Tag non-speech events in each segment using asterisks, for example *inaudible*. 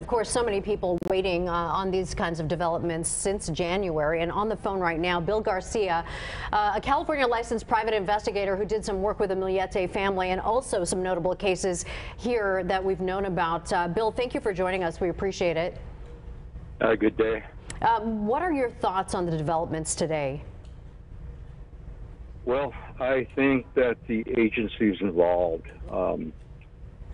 Of course, so many people waiting uh, on these kinds of developments since January. And on the phone right now, Bill Garcia, uh, a California licensed private investigator who did some work with the Millete family and also some notable cases here that we've known about. Uh, Bill, thank you for joining us. We appreciate it. Uh, good day. Um, what are your thoughts on the developments today? Well, I think that the agencies involved um,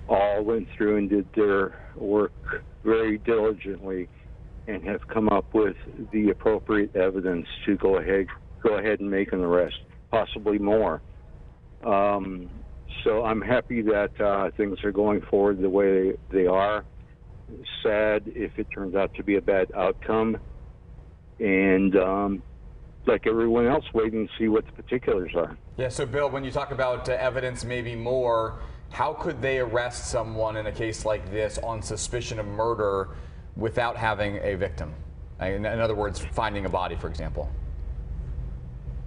all went through and did their work very diligently and have come up with the appropriate evidence to go ahead go ahead and make an arrest, possibly more. Um, so I'm happy that uh, things are going forward the way they are. Sad if it turns out to be a bad outcome, and um, like everyone else, waiting to see what the particulars are. Yeah. So, Bill, when you talk about uh, evidence, maybe more how could they arrest someone in a case like this on suspicion of murder without having a victim? In, in other words, finding a body, for example.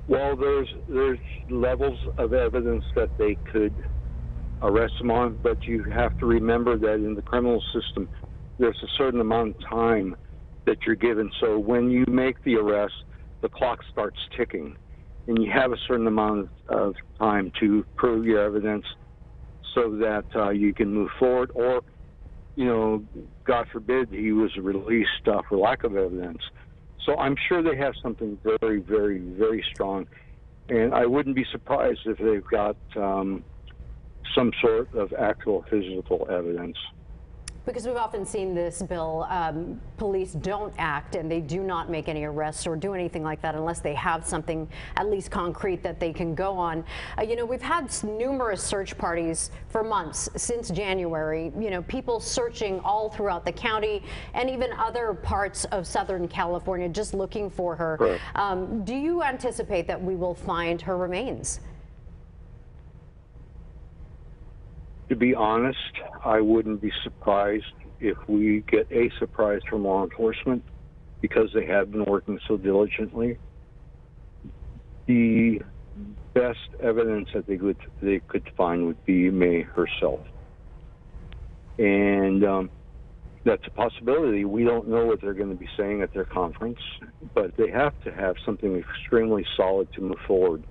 Well, there's there's levels of evidence that they could arrest them on, but you have to remember that in the criminal system, there's a certain amount of time that you're given. So when you make the arrest, the clock starts ticking, and you have a certain amount of time to prove your evidence so that uh, you can move forward. Or, you know, God forbid he was released uh, for lack of evidence. So I'm sure they have something very, very, very strong. And I wouldn't be surprised if they've got um, some sort of actual physical evidence. Because we've often seen this, Bill, um, police don't act and they do not make any arrests or do anything like that unless they have something at least concrete that they can go on. Uh, you know, we've had numerous search parties for months since January, you know, people searching all throughout the county and even other parts of Southern California just looking for her. Right. Um, do you anticipate that we will find her remains? To be honest, I wouldn't be surprised if we get a surprise from law enforcement because they have been working so diligently. The best evidence that they could they could find would be May herself, and um, that's a possibility. We don't know what they're going to be saying at their conference, but they have to have something extremely solid to move forward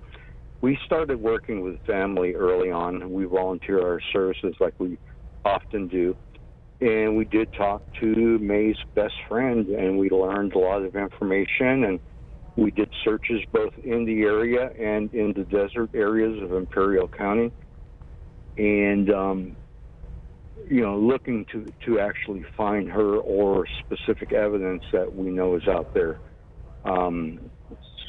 we started working with family early on. We volunteer our services like we often do. And we did talk to May's best friend, and we learned a lot of information. And we did searches both in the area and in the desert areas of Imperial County. And, um, you know, looking to, to actually find her or specific evidence that we know is out there. Um,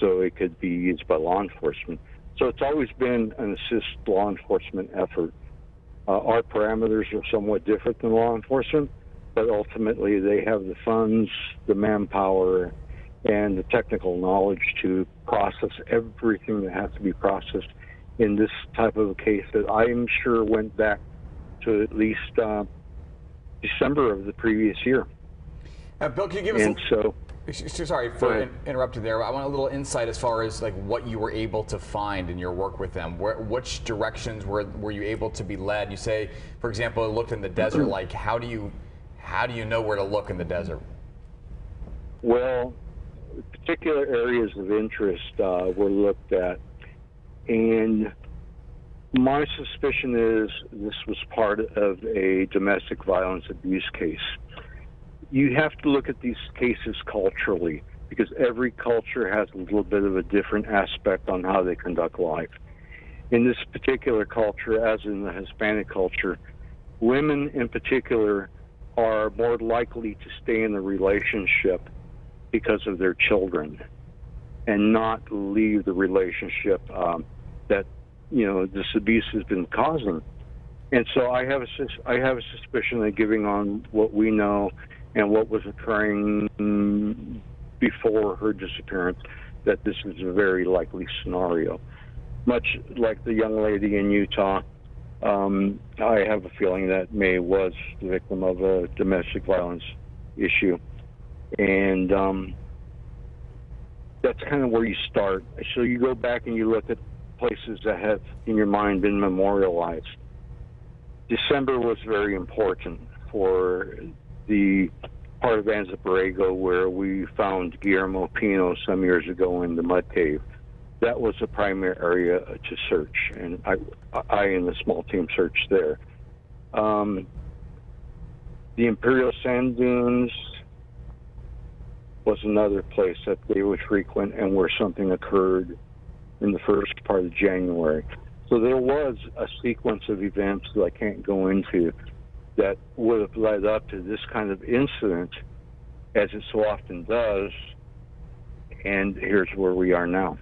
so it could be used by law enforcement. So it's always been an assist law enforcement effort. Uh, our parameters are somewhat different than law enforcement, but ultimately they have the funds, the manpower, and the technical knowledge to process everything that has to be processed in this type of a case that I am sure went back to at least uh, December of the previous year. Uh, Bill, can you give us? And so Sorry for in, interrupting there. I want a little insight as far as like what you were able to find in your work with them. Where, which directions were were you able to be led? You say, for example, it looked in the desert. *clears throat* Like, how do you how do you know where to look in the desert? Well, particular areas of interest uh, were looked at, and my suspicion is this was part of a domestic violence abuse case you have to look at these cases culturally because every culture has a little bit of a different aspect on how they conduct life. In this particular culture, as in the Hispanic culture, women in particular are more likely to stay in the relationship because of their children and not leave the relationship um, that you know this abuse has been causing. And so I have a I have a suspicion that, giving on what we know and what was occurring before her disappearance, that this is a very likely scenario. Much like the young lady in Utah, um, I have a feeling that May was the victim of a domestic violence issue. And um, that's kind of where you start. So you go back and you look at places that have, in your mind, been memorialized. December was very important for the part of Anza Borrego where we found Guillermo Pino some years ago in the mud cave. That was the primary area to search, and I, I and the small team searched there. Um, the Imperial Sand Dunes was another place that they would frequent and where something occurred in the first part of January. So there was a sequence of events that I can't go into that would have led up to this kind of incident, as it so often does. And here's where we are now.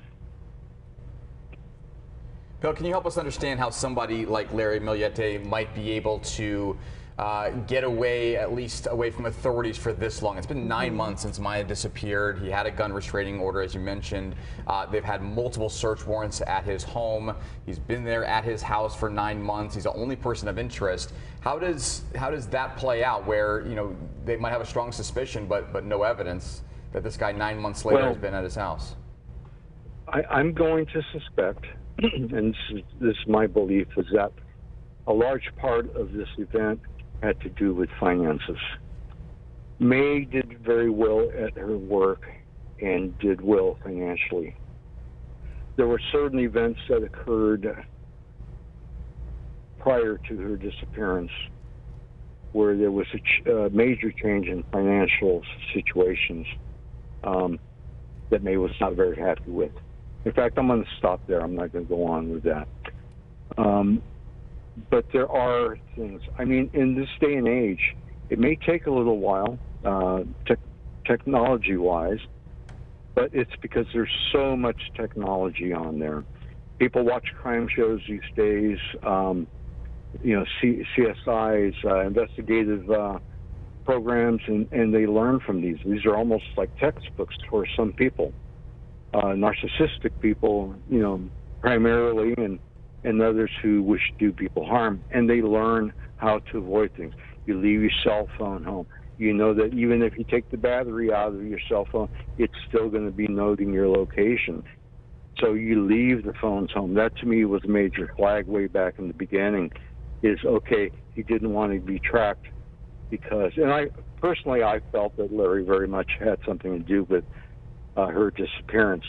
Bill, can you help us understand how somebody like Larry Millete might be able to uh, get away, at least away from authorities for this long. It's been nine months since Maya disappeared. He had a gun restraining order, as you mentioned. Uh, they've had multiple search warrants at his home. He's been there at his house for nine months. He's the only person of interest. How does how does that play out? Where you know they might have a strong suspicion, but but no evidence that this guy nine months later well, has been at his house. I, I'm going to suspect, *clears throat* and this is, this is my belief, is that a large part of this event had to do with finances. May did very well at her work and did well financially. There were certain events that occurred prior to her disappearance where there was a ch- uh, major change in financial situations um, that May was not very happy with. In fact, I'm going to stop there. I'm not going to go on with that. Um, but there are things. I mean, in this day and age, it may take a little while, uh, te- technology-wise, but it's because there's so much technology on there. People watch crime shows these days. Um, you know, C- CSIs, uh, investigative uh, programs, and, and they learn from these. These are almost like textbooks for some people. Uh, narcissistic people, you know, primarily, and and others who wish to do people harm, and they learn how to avoid things. You leave your cell phone home. You know that even if you take the battery out of your cell phone, it's still going to be noting your location. So you leave the phones home. That to me was a major flag way back in the beginning. Is okay. He didn't want to be tracked because, and I personally, I felt that Larry very much had something to do with uh, her disappearance.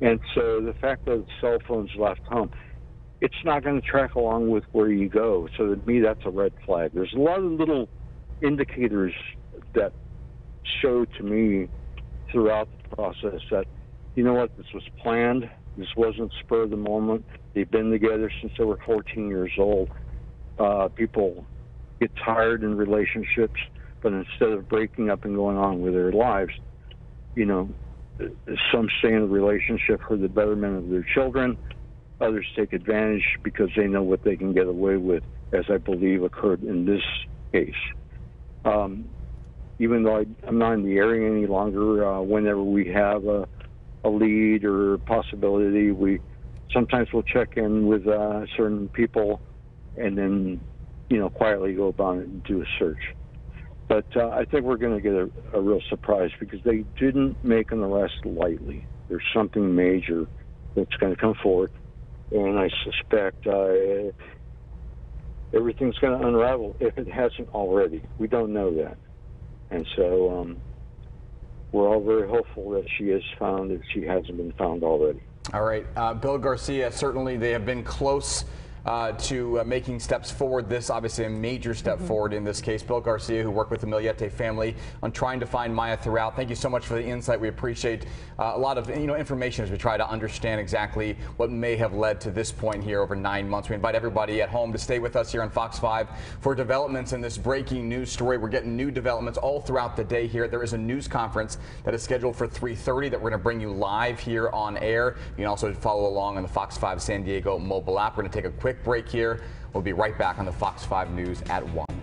And so the fact that the cell phones left home, it's not going to track along with where you go. So to me, that's a red flag. There's a lot of little indicators that show to me throughout the process that, you know what, this was planned. This wasn't spur of the moment. They've been together since they were 14 years old. Uh, people get tired in relationships, but instead of breaking up and going on with their lives, you know, some stay in a relationship for the betterment of their children Others take advantage because they know what they can get away with, as I believe occurred in this case. Um, even though I, am not in the area any longer, uh, whenever we have a, a lead or possibility, we sometimes we'll check in with uh, certain people and then, you know, quietly go about it and do a search. But uh, I think we're going to get a, a real surprise because they didn't make an arrest lightly. There's something major that's going to come forward and I suspect uh, everything's going to unravel if it hasn't already. We don't know that, and so um, we're all very hopeful that she is found if she hasn't been found already. All right, uh, Bill Garcia. Certainly, they have been close uh, to uh, making steps forward. This obviously a major step mm -hmm. forward in this case. Bill Garcia, who worked with the Millete family on trying to find Maya throughout. Thank you so much for the insight. We appreciate uh, a lot of you know information as we try to understand exactly what may have led to this point here over nine months. We invite everybody at home to stay with us here on Fox 5 for developments in this breaking news story. We're getting new developments all throughout the day here. There is a news conference that is scheduled for 3:30 that we're going to bring you live here on air. You can also follow along on the Fox 5 San Diego mobile app. We're going to take a quick quick break here. We'll be right back on the Fox 5 News at 1.